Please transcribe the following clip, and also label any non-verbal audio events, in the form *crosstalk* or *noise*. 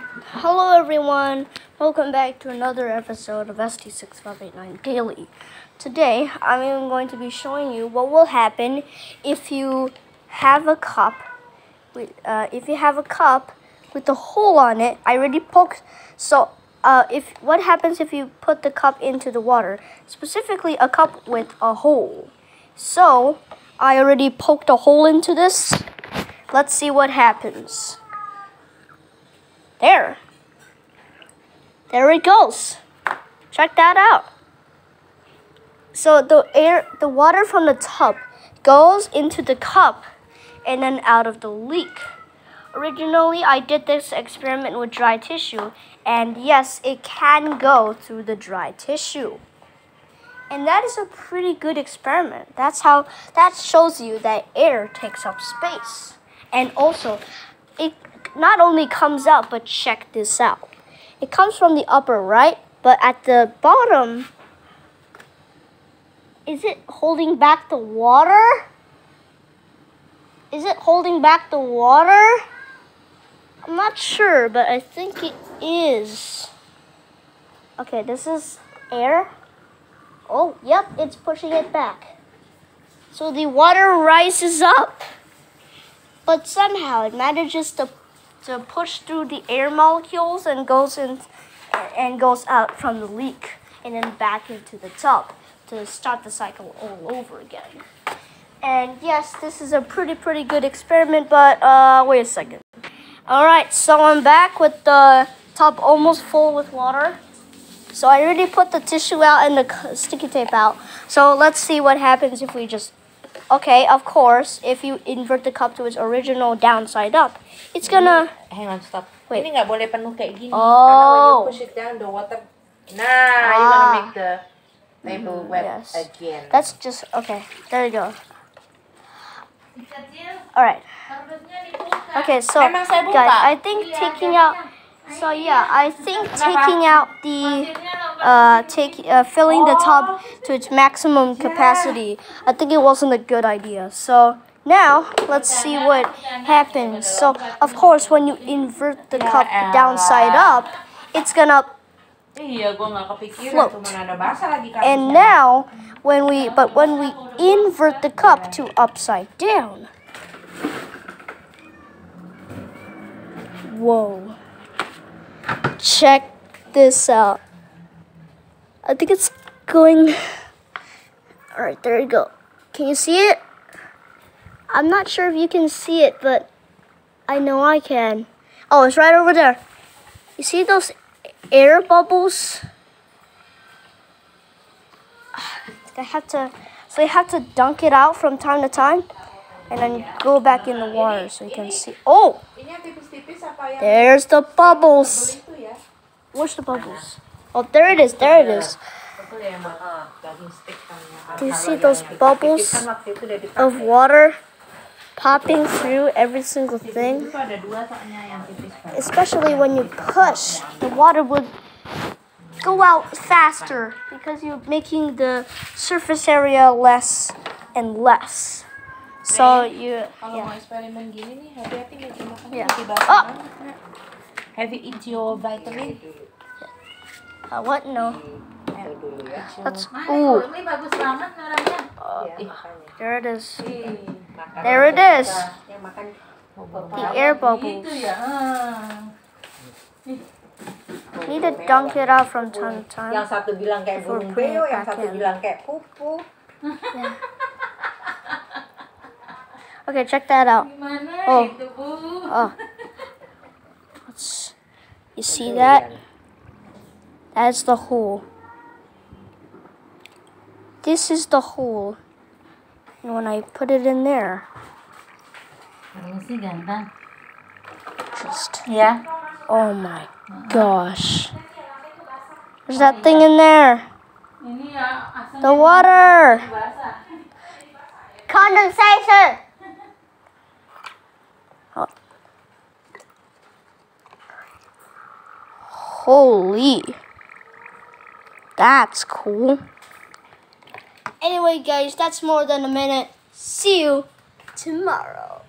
Hello everyone, welcome back to another episode of ST6589 Daily. Today, I'm going to be showing you what will happen if you have a cup, with, uh, if you have a cup with a hole on it. I already poked, so uh, if what happens if you put the cup into the water, specifically a cup with a hole. So, I already poked a hole into this. Let's see what happens. There. There it goes. Check that out. So the air, the water from the tub goes into the cup and then out of the leak. Originally, I did this experiment with dry tissue, and yes, it can go through the dry tissue. And that is a pretty good experiment. That's how that shows you that air takes up space. And also, it not only comes out, but check this out. It comes from the upper right, but at the bottom, is it holding back the water? Is it holding back the water? I'm not sure, but I think it is. Okay, this is air. Oh, yep, it's pushing it back. So the water rises up, but somehow it manages to to push through the air molecules and goes in and goes out from the leak and then back into the tub to start the cycle all over again. And yes, this is a pretty pretty good experiment, but uh, wait a second. All right, so I'm back with the tub almost full with water. So I already put the tissue out and the sticky tape out. So let's see what happens if we just Okay, of course, if you invert the cup to its original downside up, it's gonna... Hang on, stop. Wait. Ini nggak boleh penuh kayak gini. Oh. Karena when you push it down, the water... Nah, you wanna Ah. make the table wet yes. again. That's just... Okay, there you go. Alright. Okay, so, Emang saya buka? guys, I think taking out... So, yeah, I think taking out the... Uh, take uh, filling the tub to its maximum capacity. I think it wasn't a good idea. So now let's see what happens. So of course, when you invert the cup downside up, it's gonna. Float. And now, when we but when we invert the cup to upside down, whoa! Check this out. I think it's going. All right, there you go. Can you see it? I'm not sure if you can see it, but I know I can. Oh, it's right over there. You see those air bubbles? *sighs* I have to, so you have to dunk it out from time to time, and then go back in the water so you can see. Oh, there's the bubbles. Where's the bubbles? Oh, there it is. There it is. Do you see those bubbles. Of water popping through every single thing. Especially when you push, the water would go out faster because you're making the surface area less and less. So you, mau yeah. lebih Oh. Have you eat your vitamin? What? No. Dulu ya. That's Mana ooh. ini bagus banget orangnya. Iya, makanya. There it is. There it is. aja is. kita. Yang makan The air bubbles. Gitu ya. Need to dunk it out from time to time. Yang satu bilang kayak burung beo, yang satu bilang kayak pupu. Okay, check that out. Oh. Oh. Let's, you see that? That's the hole. This is the hole. And when I put it in there, just Ya. oh my uh-huh. gosh. There's that thing in there. Ini ya asalnya The water. Condensation. Oh. Holy. That's cool. Anyway, guys, that's more than a minute. See you tomorrow.